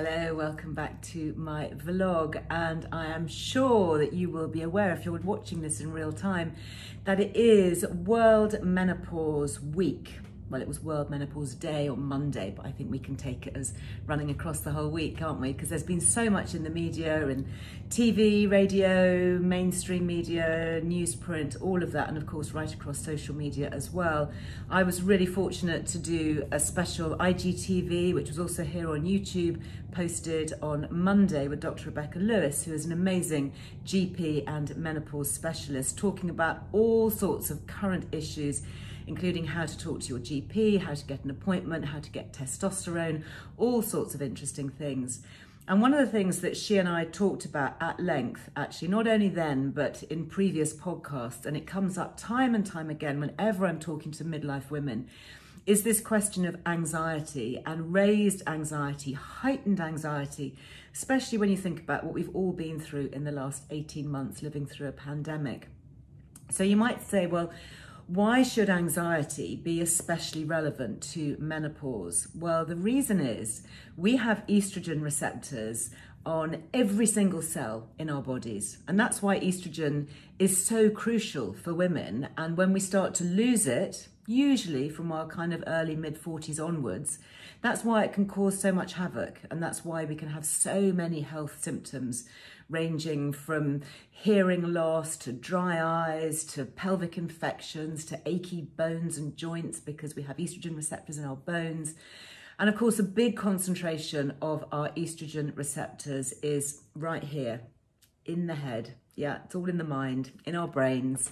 Hello, welcome back to my vlog and I am sure that you will be aware if you're watching this in real time that it is World Menopause Week well, it was World Menopause Day on Monday, but I think we can take it as running across the whole week, can't we? Because there's been so much in the media and TV, radio, mainstream media, newsprint, all of that, and of course, right across social media as well. I was really fortunate to do a special IGTV, which was also here on YouTube, posted on Monday with Dr. Rebecca Lewis, who is an amazing GP and menopause specialist, talking about all sorts of current issues including how to talk to your GP, how to get an appointment, how to get testosterone, all sorts of interesting things. And one of the things that she and I talked about at length, actually, not only then, but in previous podcasts, and it comes up time and time again whenever I'm talking to midlife women, is this question of anxiety and raised anxiety, heightened anxiety, especially when you think about what we've all been through in the last 18 months living through a pandemic. So you might say, well, why should anxiety be especially relevant to menopause? Well, the reason is we have estrogen receptors on every single cell in our bodies. And that's why estrogen is so crucial for women. And when we start to lose it, usually from our kind of early mid 40s onwards, that's why it can cause so much havoc. And that's why we can have so many health symptoms ranging from hearing loss to dry eyes to pelvic infections to achy bones and joints because we have estrogen receptors in our bones. And of course, a big concentration of our estrogen receptors is right here in the head. Yeah, it's all in the mind, in our brains.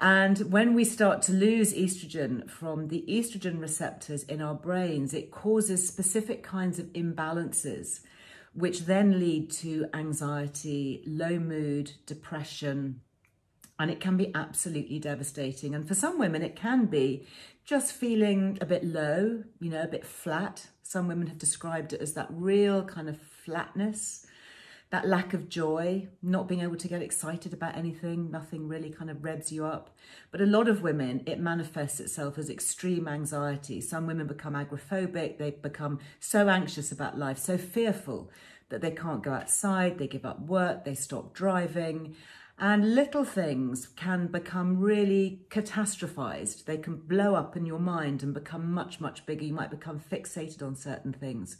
And when we start to lose estrogen from the estrogen receptors in our brains, it causes specific kinds of imbalances which then lead to anxiety, low mood, depression, and it can be absolutely devastating. And for some women, it can be just feeling a bit low, you know, a bit flat. Some women have described it as that real kind of flatness, that lack of joy, not being able to get excited about anything, nothing really kind of revs you up. But a lot of women, it manifests itself as extreme anxiety. Some women become agoraphobic, they become so anxious about life, so fearful that they can't go outside, they give up work, they stop driving. And little things can become really catastrophized. They can blow up in your mind and become much, much bigger. You might become fixated on certain things.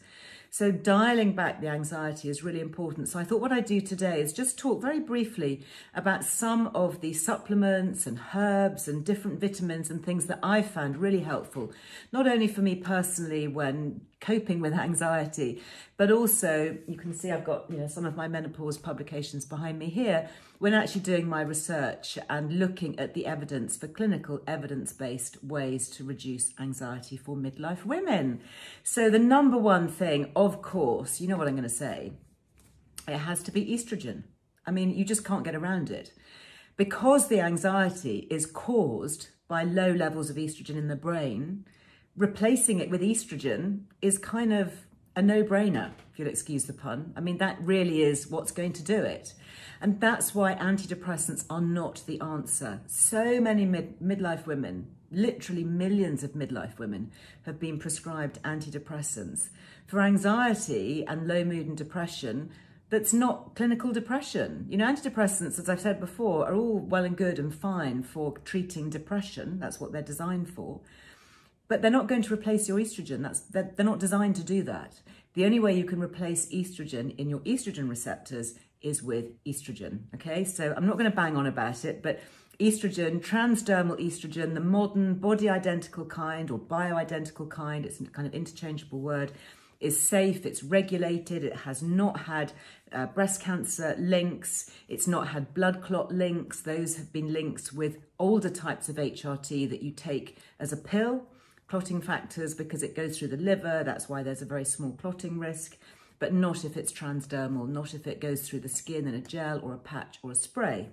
So dialing back the anxiety is really important. So I thought what I'd do today is just talk very briefly about some of the supplements and herbs and different vitamins and things that I've found really helpful, not only for me personally when coping with anxiety, but also you can see I've got you know some of my menopause publications behind me here when actually doing my research and looking at the evidence for clinical evidence-based ways to reduce anxiety for midlife women. So the number one thing, of course, you know what I'm going to say, it has to be estrogen. I mean, you just can't get around it. Because the anxiety is caused by low levels of estrogen in the brain, replacing it with estrogen is kind of a no-brainer, if you'll excuse the pun. I mean, that really is what's going to do it. And that's why antidepressants are not the answer. So many mid midlife women, literally millions of midlife women, have been prescribed antidepressants for anxiety and low mood and depression that's not clinical depression. You know, antidepressants, as I've said before, are all well and good and fine for treating depression. That's what they're designed for. But they're not going to replace your estrogen. That's they're, they're not designed to do that. The only way you can replace estrogen in your estrogen receptors is with estrogen, okay? So I'm not going to bang on about it, but estrogen, transdermal estrogen, the modern body identical kind or bioidentical kind, it's a kind of interchangeable word, is safe, it's regulated, it has not had uh, breast cancer links, it's not had blood clot links. Those have been links with older types of HRT that you take as a pill, clotting factors because it goes through the liver, that's why there's a very small clotting risk but not if it's transdermal, not if it goes through the skin in a gel or a patch or a spray.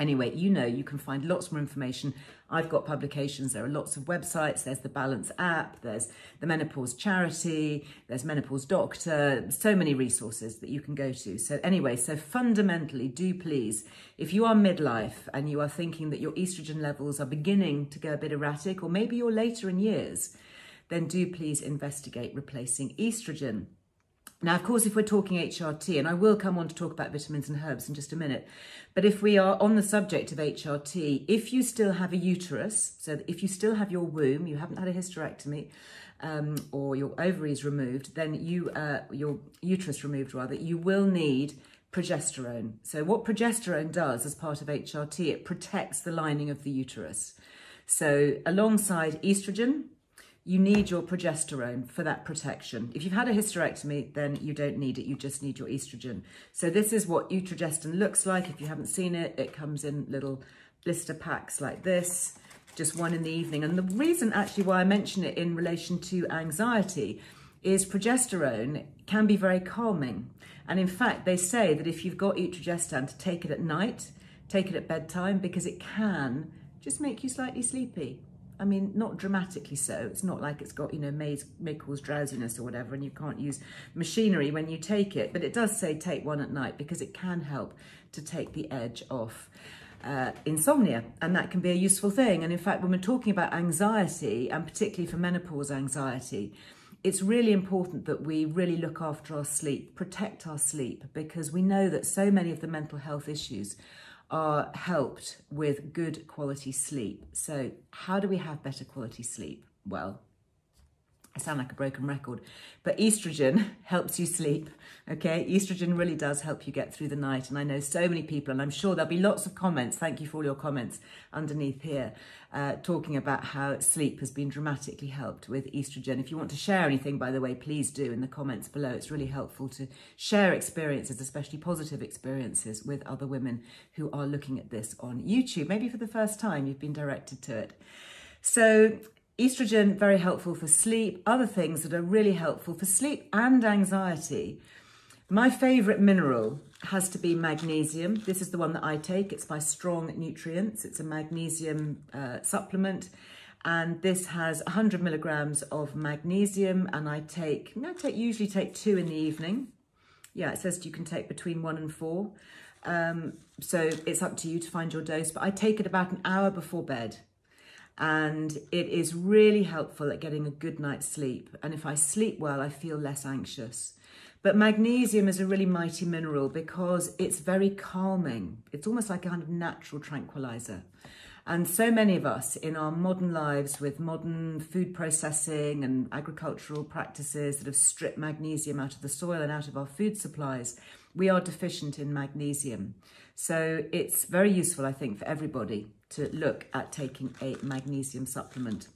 Anyway, you know, you can find lots more information. I've got publications. There are lots of websites. There's the Balance app. There's the Menopause Charity. There's Menopause Doctor. So many resources that you can go to. So anyway, so fundamentally, do please, if you are midlife and you are thinking that your estrogen levels are beginning to go a bit erratic, or maybe you're later in years, then do please investigate replacing estrogen. Now, of course, if we're talking HRT, and I will come on to talk about vitamins and herbs in just a minute, but if we are on the subject of HRT, if you still have a uterus, so if you still have your womb, you haven't had a hysterectomy, um, or your ovaries removed, then you, uh, your uterus removed rather, you will need progesterone. So what progesterone does as part of HRT, it protects the lining of the uterus. So alongside estrogen, you need your progesterone for that protection. If you've had a hysterectomy, then you don't need it. You just need your estrogen. So this is what Utrogestan looks like. If you haven't seen it, it comes in little blister packs like this, just one in the evening. And the reason actually why I mention it in relation to anxiety is progesterone can be very calming. And in fact, they say that if you've got Utrogestan to take it at night, take it at bedtime because it can just make you slightly sleepy. I mean, not dramatically so. It's not like it's got, you know, may, may cause drowsiness or whatever and you can't use machinery when you take it. But it does say take one at night because it can help to take the edge off uh, insomnia. And that can be a useful thing. And in fact, when we're talking about anxiety, and particularly for menopause anxiety, it's really important that we really look after our sleep, protect our sleep, because we know that so many of the mental health issues are helped with good quality sleep. So how do we have better quality sleep? Well, I sound like a broken record, but estrogen helps you sleep, okay? Estrogen really does help you get through the night. And I know so many people, and I'm sure there'll be lots of comments, thank you for all your comments underneath here, uh, talking about how sleep has been dramatically helped with estrogen. If you want to share anything, by the way, please do in the comments below. It's really helpful to share experiences, especially positive experiences with other women who are looking at this on YouTube. Maybe for the first time you've been directed to it. So Estrogen, very helpful for sleep. Other things that are really helpful for sleep and anxiety. My favourite mineral has to be magnesium. This is the one that I take. It's my strong nutrients. It's a magnesium uh, supplement. And this has 100 milligrams of magnesium. And I take, I take usually take two in the evening. Yeah, it says you can take between one and four. Um, so it's up to you to find your dose. But I take it about an hour before bed and it is really helpful at getting a good night's sleep. And if I sleep well, I feel less anxious. But magnesium is a really mighty mineral because it's very calming. It's almost like a kind of natural tranquilizer. And so many of us in our modern lives with modern food processing and agricultural practices that have stripped magnesium out of the soil and out of our food supplies, we are deficient in magnesium. So it's very useful, I think, for everybody to look at taking a magnesium supplement.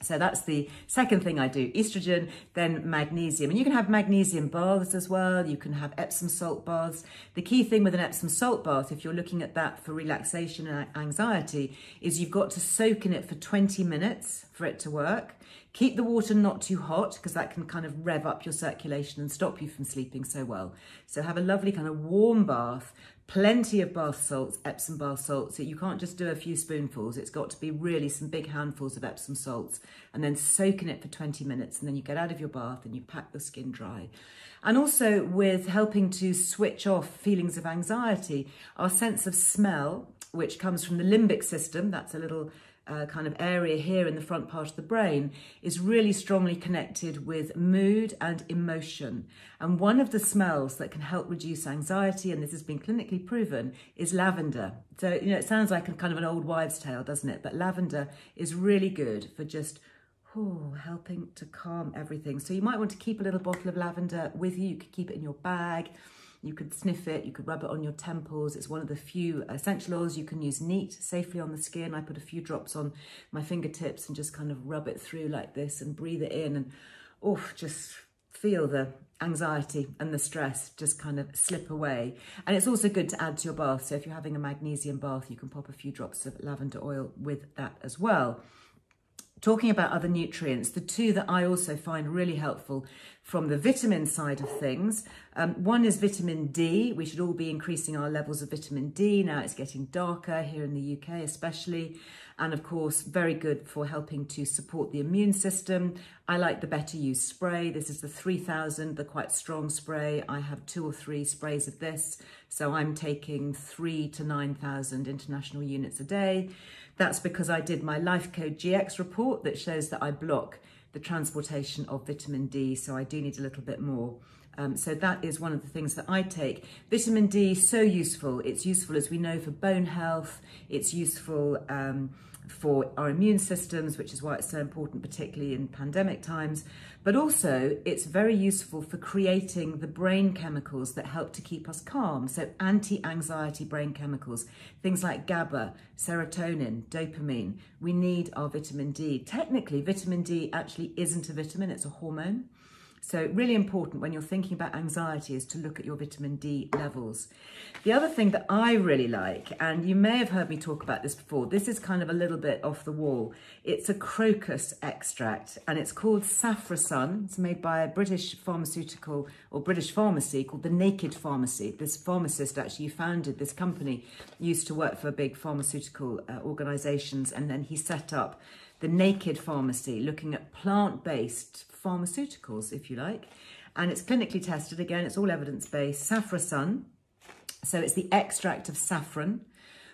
So that's the second thing I do, estrogen, then magnesium. And you can have magnesium baths as well. You can have Epsom salt baths. The key thing with an Epsom salt bath, if you're looking at that for relaxation and anxiety, is you've got to soak in it for 20 minutes for it to work. Keep the water not too hot because that can kind of rev up your circulation and stop you from sleeping so well. So have a lovely kind of warm bath plenty of bath salts, Epsom bath salts. You can't just do a few spoonfuls. It's got to be really some big handfuls of Epsom salts and then soak in it for 20 minutes. And then you get out of your bath and you pack the skin dry. And also with helping to switch off feelings of anxiety, our sense of smell, which comes from the limbic system, that's a little uh, kind of area here in the front part of the brain is really strongly connected with mood and emotion. And one of the smells that can help reduce anxiety, and this has been clinically proven, is lavender. So, you know, it sounds like a kind of an old wives' tale, doesn't it? But lavender is really good for just oh, helping to calm everything. So you might want to keep a little bottle of lavender with you. You could keep it in your bag. You could sniff it, you could rub it on your temples. It's one of the few essential oils you can use neat, safely on the skin. I put a few drops on my fingertips and just kind of rub it through like this and breathe it in and oh, just feel the anxiety and the stress just kind of slip away. And it's also good to add to your bath. So if you're having a magnesium bath, you can pop a few drops of lavender oil with that as well. Talking about other nutrients, the two that I also find really helpful from the vitamin side of things. Um, one is vitamin D. We should all be increasing our levels of vitamin D. Now it's getting darker here in the UK especially. And of course, very good for helping to support the immune system. I like the Better You spray. This is the 3000, the quite strong spray. I have two or three sprays of this. So I'm taking three to 9,000 international units a day. That's because I did my Life Code GX report that shows that I block the transportation of vitamin D, so I do need a little bit more. Um, so that is one of the things that I take. Vitamin D, so useful. It's useful, as we know, for bone health. It's useful um, for our immune systems, which is why it's so important, particularly in pandemic times. But also, it's very useful for creating the brain chemicals that help to keep us calm. So, anti anxiety brain chemicals, things like GABA, serotonin, dopamine. We need our vitamin D. Technically, vitamin D actually isn't a vitamin, it's a hormone. So really important when you're thinking about anxiety is to look at your vitamin D levels. The other thing that I really like, and you may have heard me talk about this before, this is kind of a little bit off the wall. It's a crocus extract and it's called Saffrosun. It's made by a British pharmaceutical or British pharmacy called the Naked Pharmacy. This pharmacist actually founded this company, used to work for big pharmaceutical uh, organizations and then he set up the Naked Pharmacy, looking at plant-based pharmaceuticals, if you like. And it's clinically tested. Again, it's all evidence-based. Saffrosun. So it's the extract of saffron,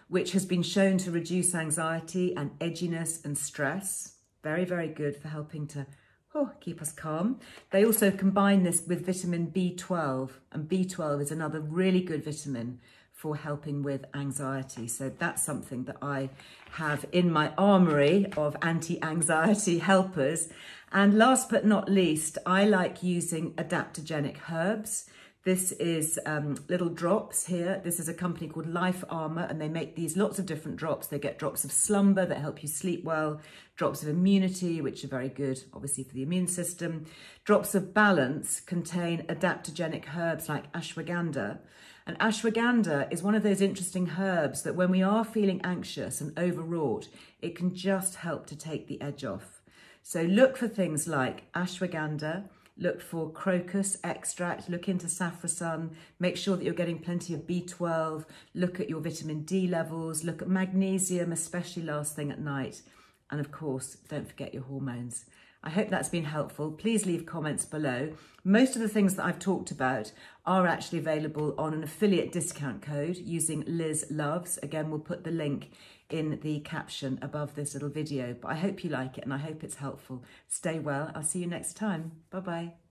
which has been shown to reduce anxiety and edginess and stress. Very, very good for helping to oh, keep us calm. They also combine this with vitamin B12, and B12 is another really good vitamin for helping with anxiety. So that's something that I have in my armory of anti-anxiety helpers. And last but not least, I like using adaptogenic herbs. This is um, little drops here. This is a company called Life Armour and they make these lots of different drops. They get drops of slumber that help you sleep well, drops of immunity, which are very good, obviously, for the immune system. Drops of balance contain adaptogenic herbs like ashwagandha. And ashwagandha is one of those interesting herbs that when we are feeling anxious and overwrought, it can just help to take the edge off. So look for things like ashwagandha, look for crocus extract, look into saffrosun, make sure that you're getting plenty of B12, look at your vitamin D levels, look at magnesium, especially last thing at night. And of course, don't forget your hormones. I hope that's been helpful. Please leave comments below. Most of the things that I've talked about are actually available on an affiliate discount code using Liz Loves. Again, we'll put the link in the caption above this little video. But I hope you like it and I hope it's helpful. Stay well. I'll see you next time. Bye-bye.